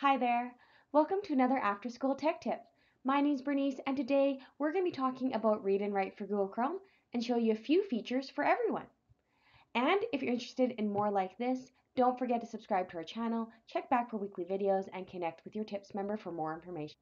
Hi there. Welcome to another after school tech tip. My name is Bernice and today we're going to be talking about read and write for Google Chrome and show you a few features for everyone. And if you're interested in more like this, don't forget to subscribe to our channel, check back for weekly videos, and connect with your tips member for more information.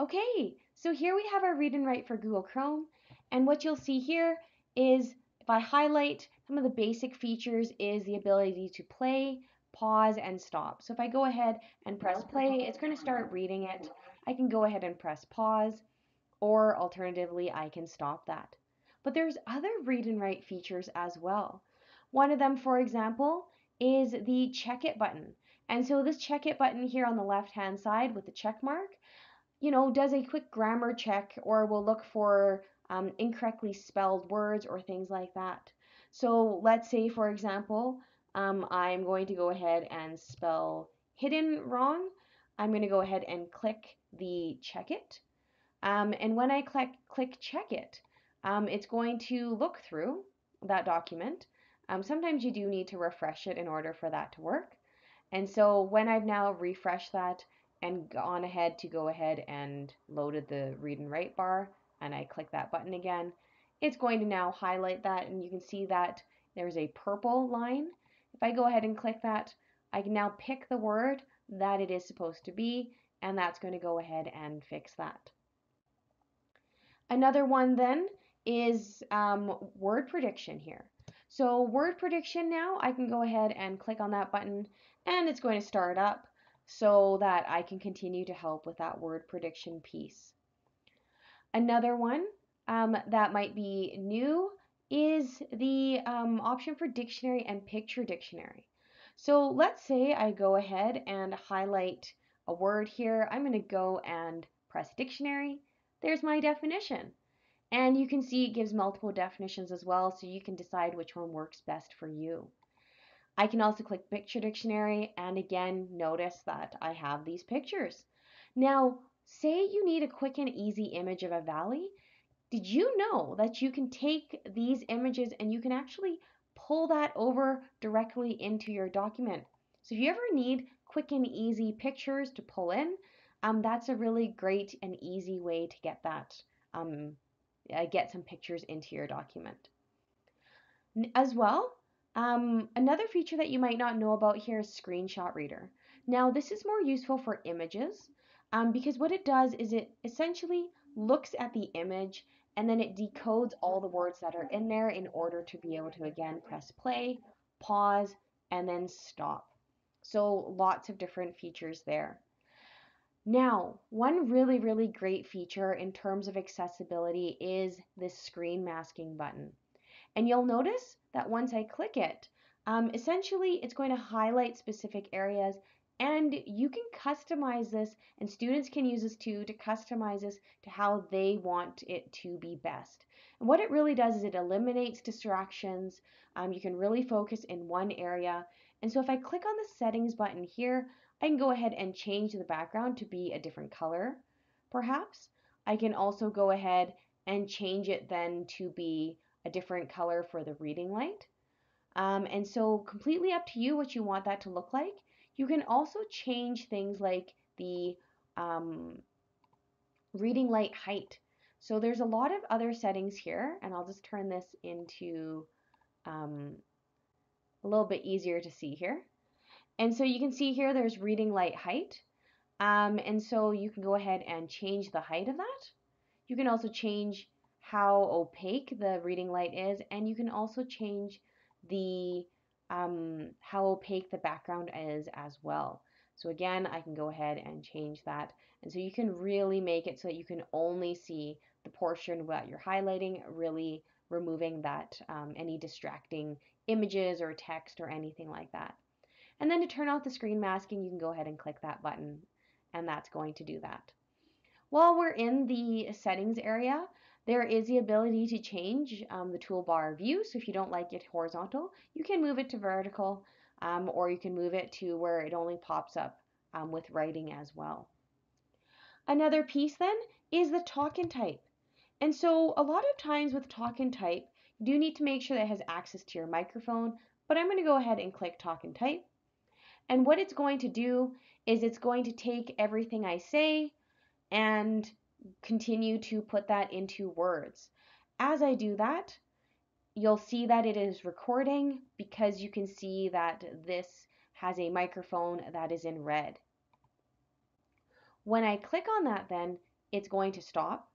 Okay, so here we have our read and write for Google Chrome. And what you'll see here is if I highlight some of the basic features is the ability to play, pause, and stop. So if I go ahead and press play, it's going to start reading it. I can go ahead and press pause, or alternatively, I can stop that. But there's other read and write features as well. One of them, for example, is the check it button. And so this check it button here on the left hand side with the check mark, you know, does a quick grammar check or will look for um, incorrectly spelled words or things like that. So let's say, for example, um, I'm going to go ahead and spell hidden wrong. I'm going to go ahead and click the check it. Um, and when I click, click check it, um, it's going to look through that document. Um, sometimes you do need to refresh it in order for that to work. And so when I've now refreshed that and gone ahead to go ahead and loaded the read and write bar, and I click that button again, it's going to now highlight that and you can see that there's a purple line I go ahead and click that, I can now pick the word that it is supposed to be, and that's going to go ahead and fix that. Another one then is um, word prediction here. So word prediction now, I can go ahead and click on that button and it's going to start up so that I can continue to help with that word prediction piece. Another one um, that might be new is the um, option for dictionary and picture dictionary. So let's say I go ahead and highlight a word here. I'm going to go and press dictionary. There's my definition. And you can see it gives multiple definitions as well, so you can decide which one works best for you. I can also click picture dictionary and again notice that I have these pictures. Now, say you need a quick and easy image of a valley, did you know that you can take these images and you can actually pull that over directly into your document? So if you ever need quick and easy pictures to pull in, um, that's a really great and easy way to get that, um, uh, get some pictures into your document. As well, um, another feature that you might not know about here is Screenshot Reader. Now, this is more useful for images um, because what it does is it essentially looks at the image and then it decodes all the words that are in there in order to be able to again press play, pause, and then stop. So lots of different features there. Now, one really, really great feature in terms of accessibility is this screen masking button. And you'll notice that once I click it, um, essentially it's going to highlight specific areas and you can customize this, and students can use this too to customize this to how they want it to be best. And what it really does is it eliminates distractions. Um, you can really focus in one area. And so if I click on the settings button here, I can go ahead and change the background to be a different color, perhaps. I can also go ahead and change it then to be a different color for the reading light. Um, and so completely up to you what you want that to look like. You can also change things like the um, reading light height. So there's a lot of other settings here, and I'll just turn this into um, a little bit easier to see here. And so you can see here there's reading light height. Um, and so you can go ahead and change the height of that. You can also change how opaque the reading light is, and you can also change the um, how opaque the background is as well. So again, I can go ahead and change that. And so you can really make it so that you can only see the portion that you're highlighting, really removing that um, any distracting images or text or anything like that. And then to turn off the screen masking, you can go ahead and click that button and that's going to do that. While we're in the settings area, there is the ability to change um, the toolbar view. So if you don't like it horizontal, you can move it to vertical um, or you can move it to where it only pops up um, with writing as well. Another piece then is the talk and type. And so a lot of times with talk and type, you do need to make sure that it has access to your microphone, but I'm going to go ahead and click talk and type. And what it's going to do is it's going to take everything I say and continue to put that into words. As I do that, you'll see that it is recording because you can see that this has a microphone that is in red. When I click on that then, it's going to stop.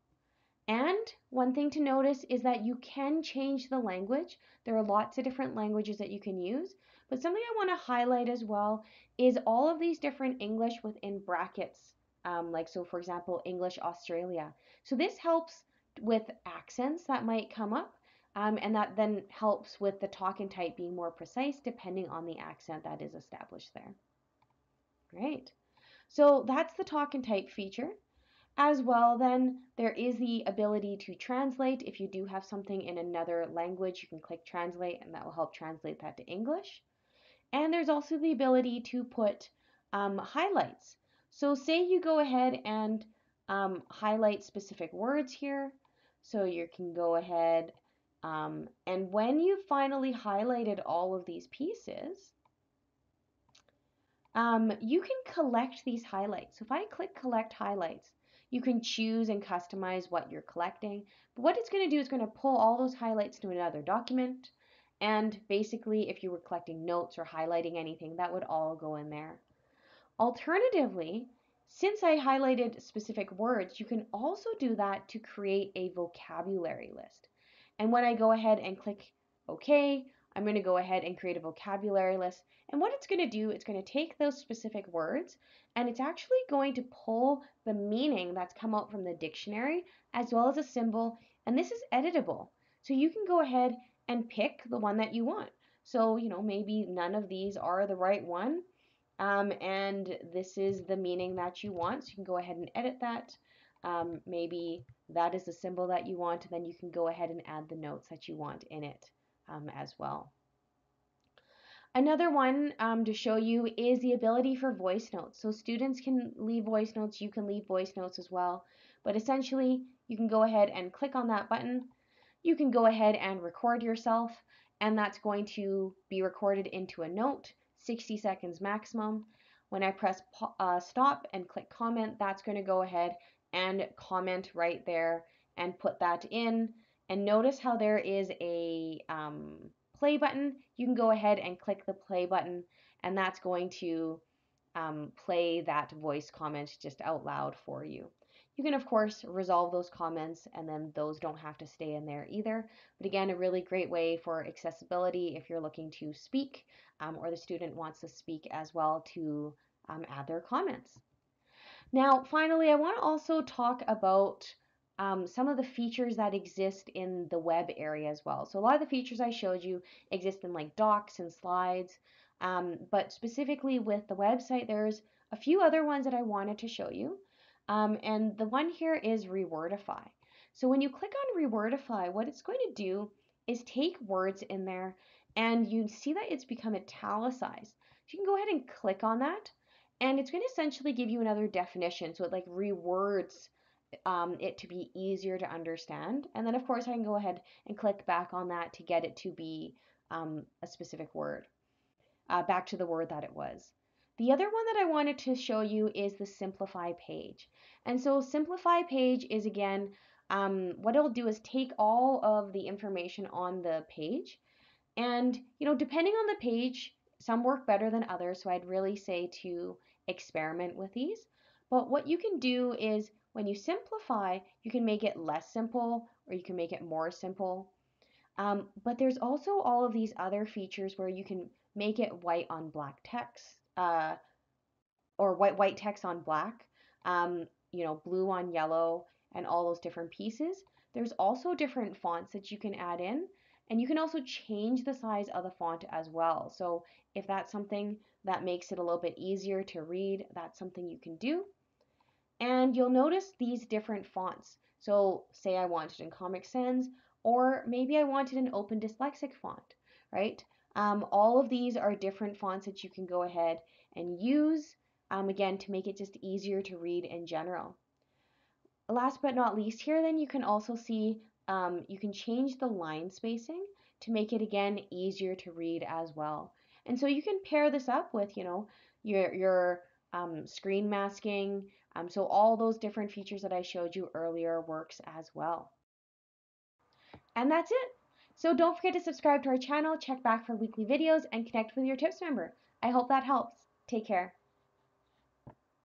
And one thing to notice is that you can change the language. There are lots of different languages that you can use, but something I want to highlight as well is all of these different English within brackets. Um, like so for example, English Australia. So this helps with accents that might come up um, and that then helps with the talk and type being more precise depending on the accent that is established there. Great. So that's the talk and type feature. As well, then there is the ability to translate. If you do have something in another language, you can click translate and that will help translate that to English. And there's also the ability to put um, highlights. So say you go ahead and um, highlight specific words here. So you can go ahead um, and when you finally highlighted all of these pieces, um, you can collect these highlights. So if I click collect highlights, you can choose and customize what you're collecting. But what it's going to do is going to pull all those highlights to another document. And basically, if you were collecting notes or highlighting anything, that would all go in there. Alternatively, since I highlighted specific words, you can also do that to create a vocabulary list. And when I go ahead and click OK, I'm going to go ahead and create a vocabulary list. And what it's going to do, it's going to take those specific words and it's actually going to pull the meaning that's come out from the dictionary as well as a symbol. And this is editable. So you can go ahead and pick the one that you want. So, you know, maybe none of these are the right one. Um, and this is the meaning that you want. So you can go ahead and edit that. Um, maybe that is the symbol that you want, and then you can go ahead and add the notes that you want in it um, as well. Another one um, to show you is the ability for voice notes. So students can leave voice notes, you can leave voice notes as well. But essentially, you can go ahead and click on that button. You can go ahead and record yourself, and that's going to be recorded into a note, 60 seconds maximum. When I press uh, stop and click comment, that's going to go ahead and comment right there and put that in. And notice how there is a um, play button. You can go ahead and click the play button and that's going to um, play that voice comment just out loud for you. You can of course resolve those comments and then those don't have to stay in there either. But again, a really great way for accessibility if you're looking to speak um, or the student wants to speak as well to um, add their comments. Now, finally, I want to also talk about um, some of the features that exist in the web area as well. So a lot of the features I showed you exist in like docs and slides, um, but specifically with the website, there's a few other ones that I wanted to show you. Um, and the one here is Rewordify. So when you click on Rewordify, what it's going to do is take words in there and you see that it's become italicized. So you can go ahead and click on that and it's going to essentially give you another definition. So it like rewords um, it to be easier to understand. And then of course I can go ahead and click back on that to get it to be um, a specific word, uh, back to the word that it was. The other one that I wanted to show you is the simplify page. And so simplify page is again, um, what it'll do is take all of the information on the page and, you know, depending on the page, some work better than others. So I'd really say to experiment with these. But what you can do is when you simplify, you can make it less simple or you can make it more simple. Um, but there's also all of these other features where you can make it white on black text uh, or white white text on black, um, you know, blue on yellow and all those different pieces. There's also different fonts that you can add in and you can also change the size of the font as well. So if that's something that makes it a little bit easier to read, that's something you can do. And you'll notice these different fonts. So say I wanted in Comic Sans, or maybe I wanted an open dyslexic font, right? Um, all of these are different fonts that you can go ahead and use, um, again, to make it just easier to read in general. Last but not least here, then you can also see um, you can change the line spacing to make it again easier to read as well. And so you can pair this up with, you know, your, your um, screen masking. Um, so all those different features that I showed you earlier works as well. And that's it. So don't forget to subscribe to our channel, check back for weekly videos, and connect with your tips member. I hope that helps. Take care.